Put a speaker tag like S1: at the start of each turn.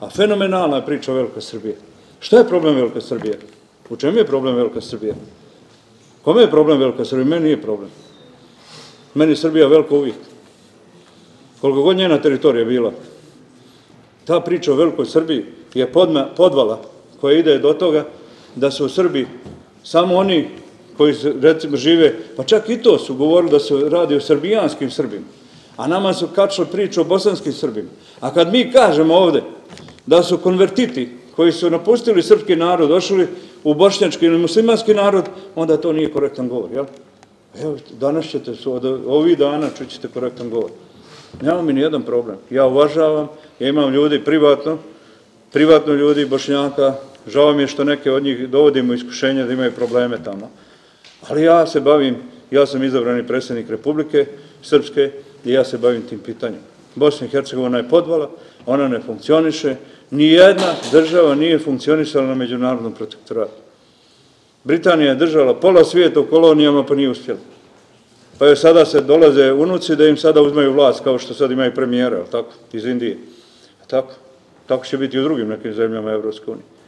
S1: A fenomenalna je priča o Velikoj Srbije. Šta je problem Velike Srbije? U čemu je problem Velika Srbije? Kome je problem Velika Srbije? Meni nije problem. Meni je Srbija veliko uvijek. Koliko god njena teritorija bila, ta priča o Velikoj Srbiji je podvala koja ide do toga da su u Srbiji samo oni koji recimo žive, pa čak i to su govorili da se radi o srbijanskim Srbima, a nama su kačali priču o bosanskim Srbima. A kad mi kažemo ovde da su konvertiti koji su napustili srpski narod, došli u bošnjački ili muslimanski narod, onda to nije korektan govor, jel? Evo, danas ćete, od ovih dana čućete korektan govor. Nema mi nijedan problem. Ja uvažavam, ja imam ljudi privatno, privatno ljudi, bošnjaka, žao mi je što neke od njih dovodimo iskušenja da imaju probleme tamo. Ali ja se bavim, ja sam izabrani predsjednik Republike Srpske i ja se bavim tim pitanjem. Bosna i Hercegovina je podvala, ona ne funkcioniše, nijedna država nije funkcionisala na međunarodnom protektoratu. Britanija je držala pola svijeta u kolonijama pa nije uspjela. Pa je sada se dolaze unuci da im sada uzmaju vlast kao što sad imaju premijera, tako, iz Indije. Tako, tako će biti i u drugim nekim zemljama Evropske unije.